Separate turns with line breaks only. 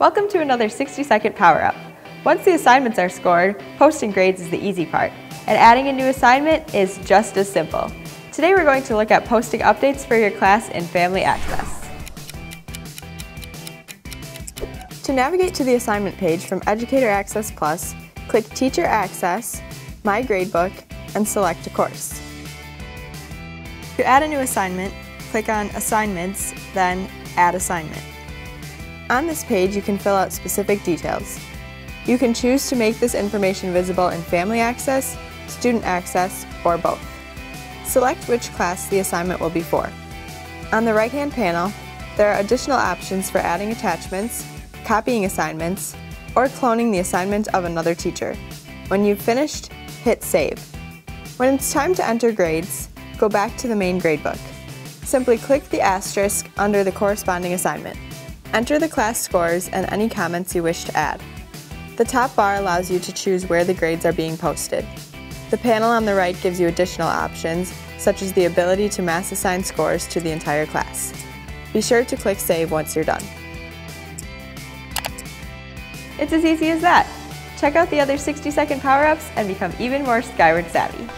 Welcome to another 60 second power up. Once the assignments are scored, posting grades is the easy part, and adding a new assignment is just as simple. Today we're going to look at posting updates for your class in Family Access. To navigate to the assignment page from Educator Access Plus, click Teacher Access, My Gradebook, and select a course. To add a new assignment, click on Assignments, then Add Assignment. On this page, you can fill out specific details. You can choose to make this information visible in Family Access, Student Access, or both. Select which class the assignment will be for. On the right-hand panel, there are additional options for adding attachments, copying assignments, or cloning the assignment of another teacher. When you've finished, hit Save. When it's time to enter grades, go back to the main gradebook. Simply click the asterisk under the corresponding assignment. Enter the class scores and any comments you wish to add. The top bar allows you to choose where the grades are being posted. The panel on the right gives you additional options, such as the ability to mass assign scores to the entire class. Be sure to click Save once you're done. It's as easy as that. Check out the other 60 second power-ups and become even more Skyward savvy.